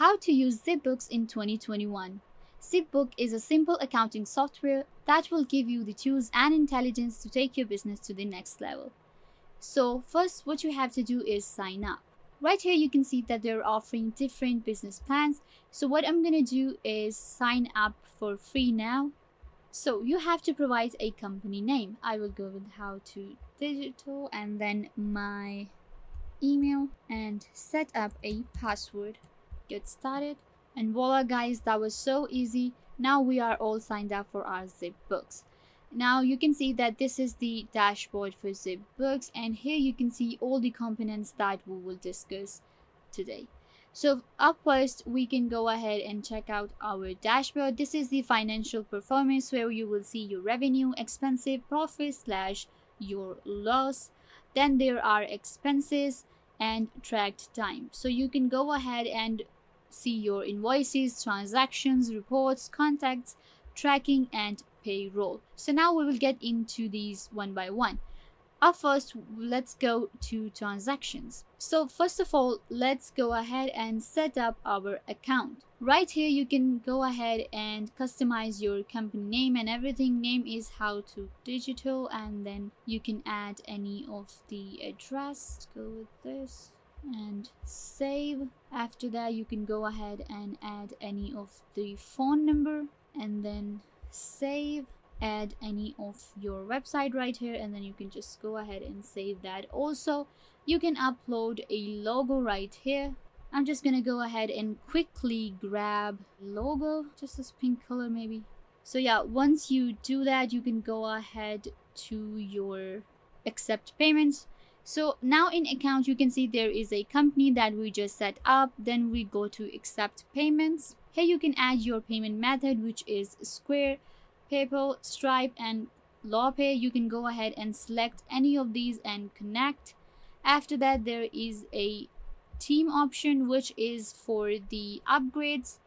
How to use ZipBooks in 2021. ZipBook is a simple accounting software that will give you the tools and intelligence to take your business to the next level. So first what you have to do is sign up. Right here you can see that they're offering different business plans. So what I'm to do is sign up for free now. So you have to provide a company name. I will go with how to digital and then my email and set up a password get started. And voila guys that was so easy. Now we are all signed up for our zip books. Now you can see that this is the dashboard for zip books and here you can see all the components that we will discuss today. So up first we can go ahead and check out our dashboard. This is the financial performance where you will see your revenue expensive profit slash your loss. Then there are expenses and tracked time. So you can go ahead and see your invoices, transactions, reports, contacts, tracking, and payroll. So now we will get into these one by one. Up first, let's go to transactions. So first of all, let's go ahead and set up our account. Right here, you can go ahead and customize your company name and everything. Name is how to digital and then you can add any of the address. Let's go with this and save. After that you can go ahead and add any of the phone number and then save. Add any of your website right here and then you can just go ahead and save that. Also you can upload a logo right here. I'm just gonna go ahead and quickly grab logo just this pink color maybe. So yeah once you do that you can go ahead to your accept payments so now in account you can see there is a company that we just set up. Then we go to accept payments. Here you can add your payment method which is square paypal stripe and lawpay. You can go ahead and select any of these and connect. After that there is a team option which is for the upgrades.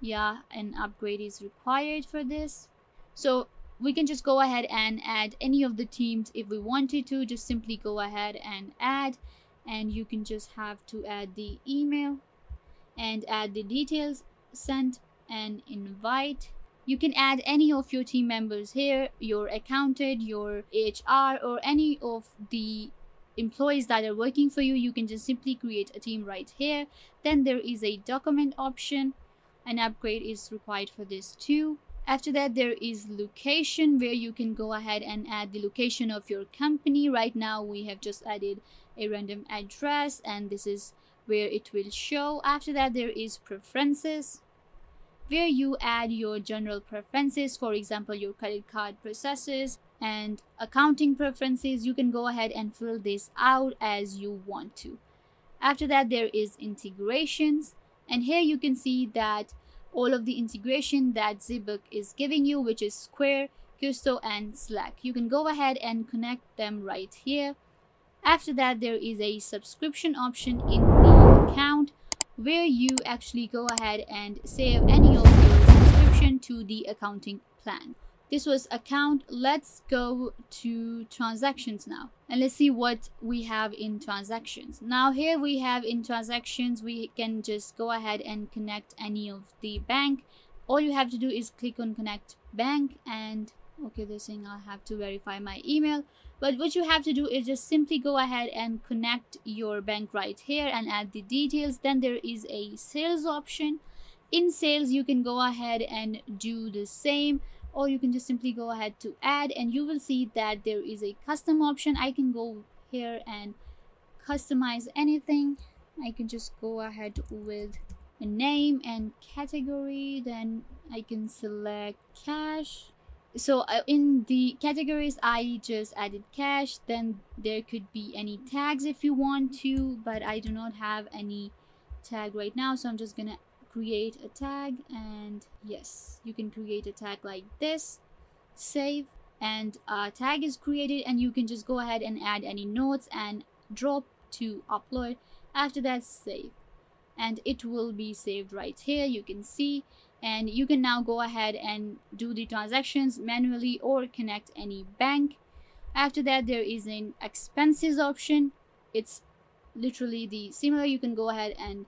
Yeah an upgrade is required for this. So we can just go ahead and add any of the teams if we wanted to. Just simply go ahead and add and you can just have to add the email and add the details sent and invite. You can add any of your team members here your accountant your hr or any of the employees that are working for you. You can just simply create a team right here. Then there is a document option. An upgrade is required for this too after that there is location where you can go ahead and add the location of your company. Right now we have just added a random address and this is where it will show. After that there is preferences where you add your general preferences for example your credit card processes and accounting preferences. You can go ahead and fill this out as you want to. After that there is integrations and here you can see that all of the integration that ZipBook is giving you, which is Square, Gusto, and Slack. You can go ahead and connect them right here. After that, there is a subscription option in the account where you actually go ahead and save any of your subscription to the accounting plan this was account let's go to transactions now. And let's see what we have in transactions. Now here we have in transactions we can just go ahead and connect any of the bank. All you have to do is click on connect bank and okay they're saying i'll have to verify my email. But what you have to do is just simply go ahead and connect your bank right here and add the details. Then there is a sales option. In sales you can go ahead and do the same or you can just simply go ahead to add and you will see that there is a custom option. I can go here and customize anything. I can just go ahead with a name and category. Then I can select cash. So uh, in the categories I just added cash. Then there could be any tags if you want to but I do not have any tag right now. So I'm just gonna create a tag and yes you can create a tag like this save and a tag is created and you can just go ahead and add any notes and drop to upload. After that save. And it will be saved right here you can see. And you can now go ahead and do the transactions manually or connect any bank. After that there is an expenses option. It's literally the similar you can go ahead and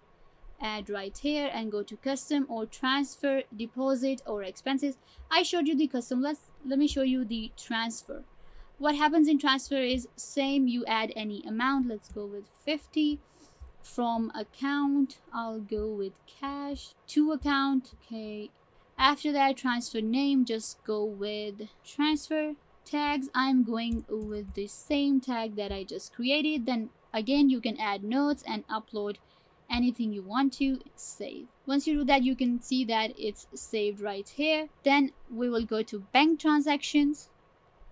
add right here and go to custom or transfer deposit or expenses. I showed you the custom. Let's let me show you the transfer. What happens in transfer is same you add any amount. Let's go with 50 from account i'll go with cash. To account okay. After that transfer name just go with transfer. Tags i'm going with the same tag that i just created. Then again you can add notes and upload anything you want to save once you do that you can see that it's saved right here. Then we will go to bank transactions.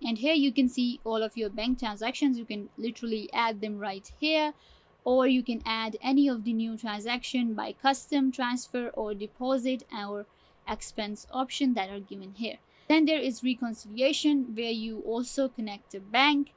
And here you can see all of your bank transactions. You can literally add them right here. Or you can add any of the new transaction by custom transfer or deposit or expense option that are given here. Then there is reconciliation where you also connect a bank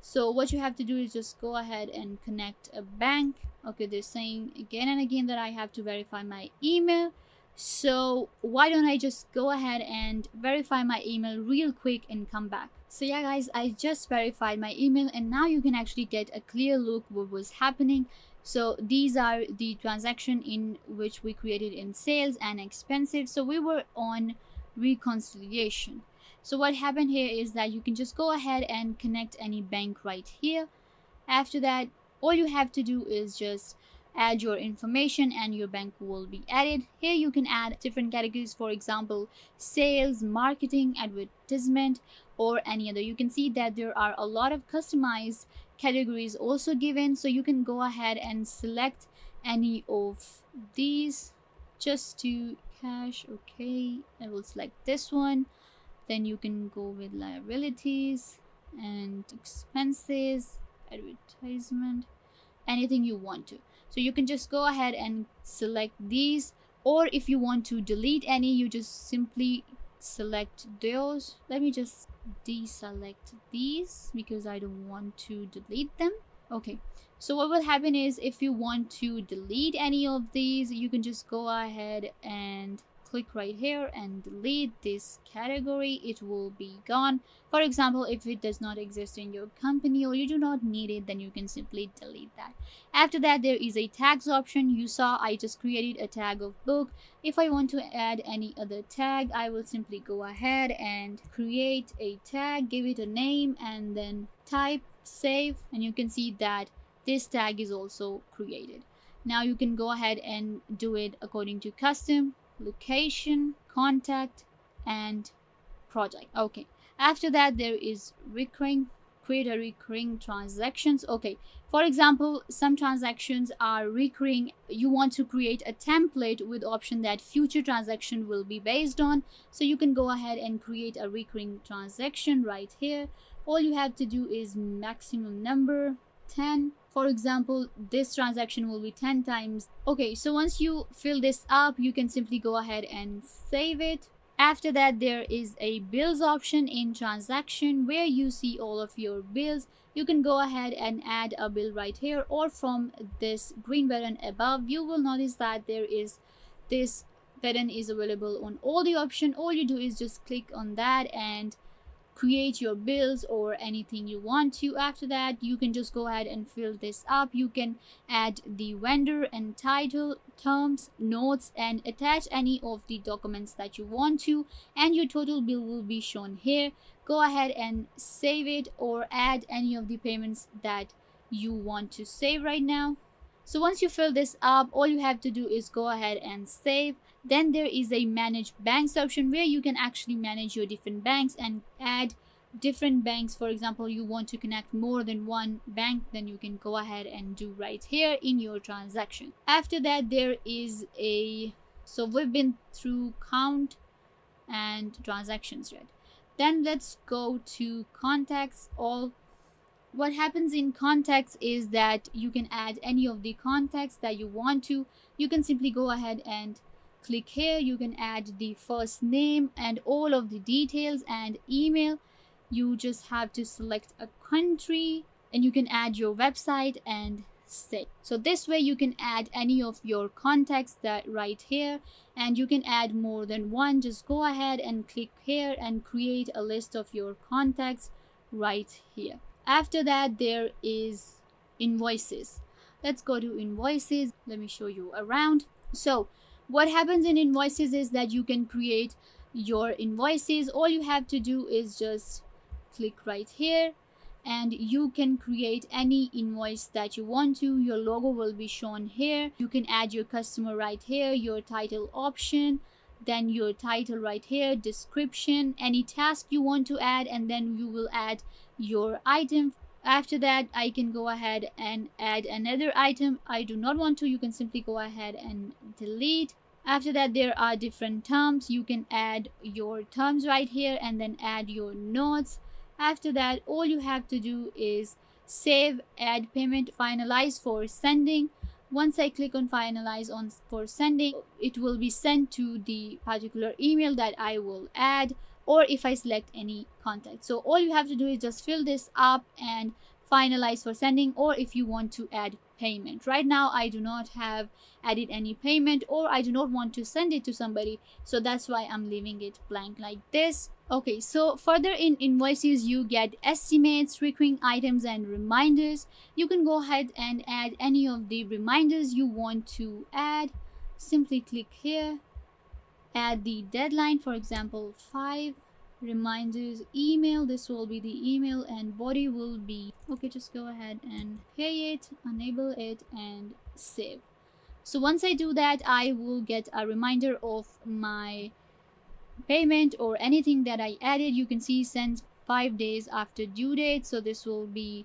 so what you have to do is just go ahead and connect a bank. Okay they're saying again and again that i have to verify my email. So why don't i just go ahead and verify my email real quick and come back? So yeah guys i just verified my email and now you can actually get a clear look what was happening. So these are the transaction in which we created in sales and expenses. So we were on reconciliation so what happened here is that you can just go ahead and connect any bank right here. After that all you have to do is just add your information and your bank will be added. Here you can add different categories for example sales marketing advertisement or any other. You can see that there are a lot of customized categories also given. So you can go ahead and select any of these just to cash. Okay i will select this one then you can go with liabilities and expenses advertisement anything you want to. So you can just go ahead and select these or if you want to delete any you just simply select those. Let me just deselect these because I don't want to delete them. Okay so what will happen is if you want to delete any of these you can just go ahead and click right here and delete this category it will be gone. For example if it does not exist in your company or you do not need it then you can simply delete that. After that there is a tags option. You saw i just created a tag of book. If i want to add any other tag i will simply go ahead and create a tag give it a name and then type save and you can see that this tag is also created. Now you can go ahead and do it according to custom location contact and project. Okay. After that there is recurring create a recurring transactions. Okay. For example some transactions are recurring. You want to create a template with option that future transaction will be based on. So you can go ahead and create a recurring transaction right here. All you have to do is maximum number 10 for example this transaction will be 10 times. Okay so once you fill this up you can simply go ahead and save it. After that there is a bills option in transaction where you see all of your bills. You can go ahead and add a bill right here or from this green button above. You will notice that there is this button is available on all the option. All you do is just click on that and create your bills or anything you want to. After that you can just go ahead and fill this up. You can add the vendor and title terms notes and attach any of the documents that you want to and your total bill will be shown here. Go ahead and save it or add any of the payments that you want to save right now. So once you fill this up all you have to do is go ahead and save then there is a manage banks option where you can actually manage your different banks and add different banks. For example you want to connect more than one bank then you can go ahead and do right here in your transaction. After that there is a so we've been through count and transactions right? Then let's go to contacts. All what happens in contacts is that you can add any of the contacts that you want to. You can simply go ahead and click here you can add the first name and all of the details and email. You just have to select a country and you can add your website and state so this way you can add any of your contacts that right here and you can add more than one. Just go ahead and click here and create a list of your contacts right here. After that there is invoices. Let's go to invoices. Let me show you around. So what happens in invoices is that you can create your invoices. All you have to do is just click right here and you can create any invoice that you want to. Your logo will be shown here. You can add your customer right here your title option then your title right here description any task you want to add and then you will add your item after that I can go ahead and add another item. I do not want to. You can simply go ahead and delete. After that there are different terms. You can add your terms right here and then add your notes after that all you have to do is save add payment finalize for sending. Once I click on finalize on for sending it will be sent to the particular email that I will add or if I select any contact. So all you have to do is just fill this up and finalize for sending or if you want to add payment. Right now I do not have added any payment or I do not want to send it to somebody so that's why I'm leaving it blank like this. Okay, so further in invoices you get estimates, recurring items and reminders. You can go ahead and add any of the reminders you want to add. Simply click here add the deadline for example 5 reminders email this will be the email and body will be okay just go ahead and pay it enable it and save. So once i do that i will get a reminder of my payment or anything that i added. You can see sent five days after due date. So this will be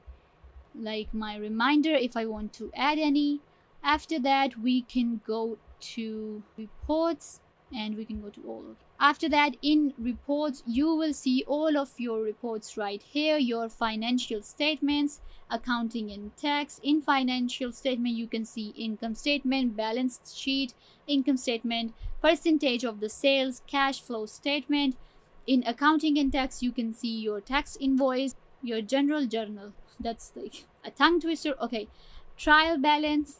like my reminder if i want to add any. After that we can go to reports and we can go to all after that in reports you will see all of your reports right here your financial statements accounting and tax. In financial statement you can see income statement balance sheet income statement percentage of the sales cash flow statement. In accounting and tax you can see your tax invoice your general journal. That's like a tongue twister. Okay. Trial balance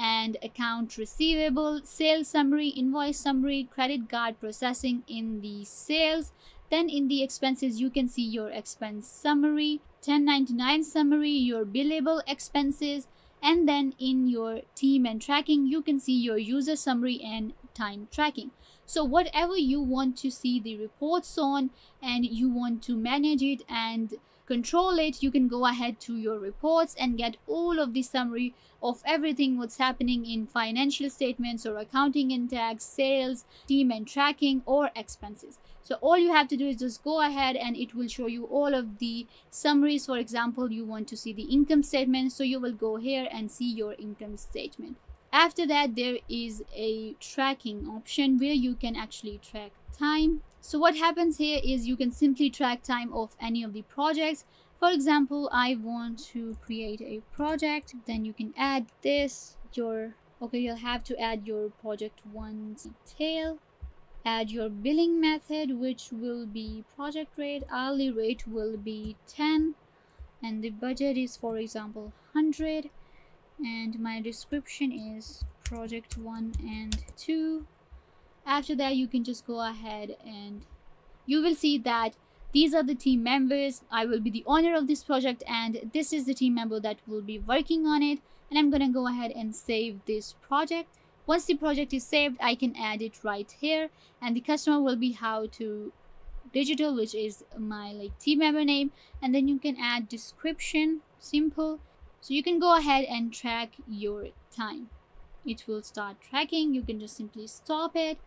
and account receivable, sales summary, invoice summary, credit card processing in the sales. Then in the expenses, you can see your expense summary, 1099 summary, your billable expenses, and then in your team and tracking, you can see your user summary and time tracking. So whatever you want to see the reports on and you want to manage it and control it, you can go ahead to your reports and get all of the summary of everything what's happening in financial statements or accounting and tax, sales, team and tracking or expenses. So all you have to do is just go ahead and it will show you all of the summaries. For example, you want to see the income statement. So you will go here and see your income statement. After that, there is a tracking option where you can actually track time. So what happens here is you can simply track time of any of the projects. For example, I want to create a project, then you can add this, your, okay, you'll have to add your project one detail, add your billing method, which will be project rate, hourly rate will be 10, and the budget is, for example, 100, and my description is project one and two. After that you can just go ahead and you will see that these are the team members. I will be the owner of this project and this is the team member that will be working on it. And i'm gonna go ahead and save this project. Once the project is saved i can add it right here. And the customer will be how to digital which is my like team member name. And then you can add description simple so you can go ahead and track your time. It will start tracking. You can just simply stop it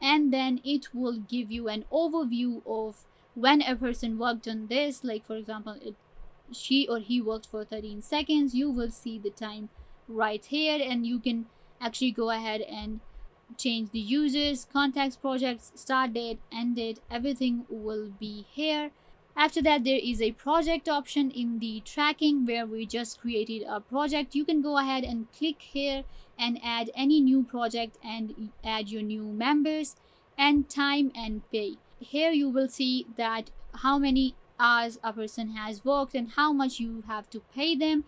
and then it will give you an overview of when a person worked on this. Like for example it, she or he worked for 13 seconds. You will see the time right here and you can actually go ahead and change the users contacts projects start date end date everything will be here after that there is a project option in the tracking where we just created a project you can go ahead and click here and add any new project and add your new members and time and pay. Here you will see that how many hours a person has worked and how much you have to pay them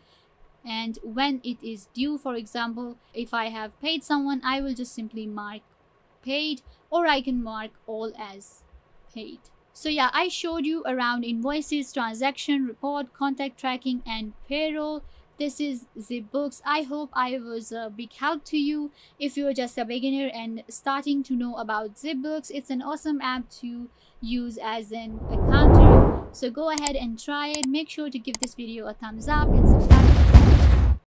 and when it is due for example if I have paid someone I will just simply mark paid or I can mark all as paid. So yeah, I showed you around invoices, transaction, report, contact tracking and payroll this is ZipBooks. I hope I was a big help to you. If you're just a beginner and starting to know about ZipBooks, it's an awesome app to use as an accountant. So go ahead and try it. Make sure to give this video a thumbs up and subscribe